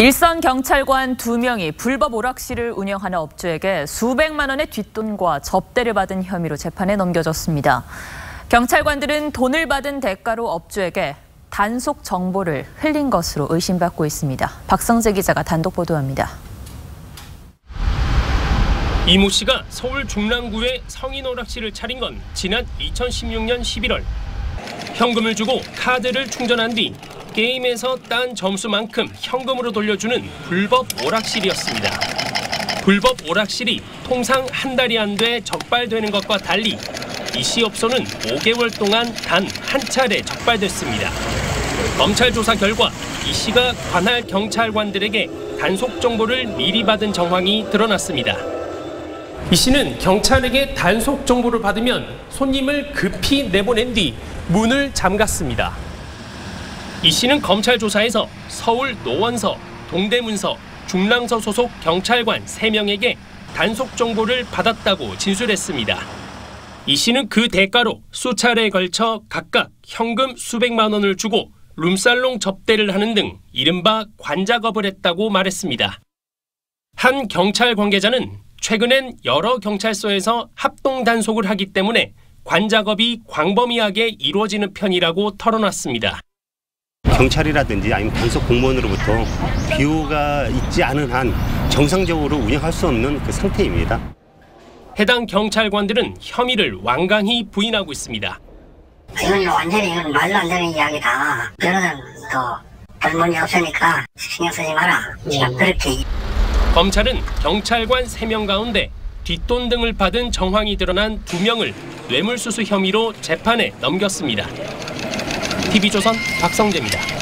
일선 경찰관 두 명이 불법 오락실을 운영하는 업주에게 수백만 원의 뒷돈과 접대를 받은 혐의로 재판에 넘겨졌습니다. 경찰관들은 돈을 받은 대가로 업주에게 단속 정보를 흘린 것으로 의심받고 있습니다. 박성재 기자가 단독 보도합니다. 이모 씨가 서울 중랑구에 성인 오락실을 차린 건 지난 2016년 11월. 현금을 주고 카드를 충전한 뒤 게임에서 딴 점수만큼 현금으로 돌려주는 불법 오락실이었습니다. 불법 오락실이 통상 한 달이 안 돼 적발되는 것과 달리 이씨 업소는 5개월 동안 단 한 차례 적발됐습니다. 검찰 조사 결과 이 씨가 관할 경찰관들에게 단속 정보를 미리 받은 정황이 드러났습니다. 이 씨는 경찰에게 단속 정보를 받으면 손님을 급히 내보낸 뒤 문을 잠갔습니다. 이 씨는 검찰 조사에서 서울 노원서, 동대문서, 중랑서 소속 경찰관 3명에게 단속 정보를 받았다고 진술했습니다. 이 씨는 그 대가로 수차례에 걸쳐 각각 현금 수백만 원을 주고 룸살롱 접대를 하는 등 이른바 관작업을 했다고 말했습니다. 한 경찰 관계자는 최근엔 여러 경찰서에서 합동 단속을 하기 때문에 관작업이 광범위하게 이루어지는 편이라고 털어놨습니다. 경찰이라든지 아니면 단속 공무원으로부터 비호가 있지 않은 한 정상적으로 운영할 수 없는 그 상태입니다. 해당 경찰관들은 혐의를 완강히 부인하고 있습니다. 이건 완전히 이건 말도 안 되는 이야기다. 이거는 또별 문제 없으니까 신경 쓰지 마라. 그냥 그렇게 검찰은 경찰관 3명 가운데 뒷돈 등을 받은 정황이 드러난 2명을 뇌물수수 혐의로 재판에 넘겼습니다. TV조선 박성재입니다.